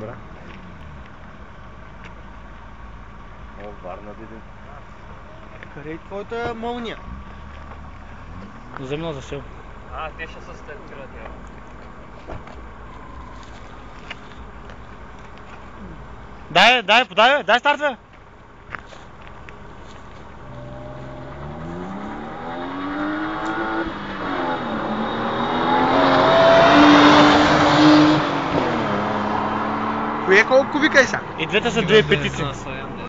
Добре. О, Варна, дедин. Къде е твоята молния? Земно за сел. А, те ще се стартират, я. Дай, дай, подай, дай старт, бе! Кое колко викай сега? И двете са две петици. Са, са,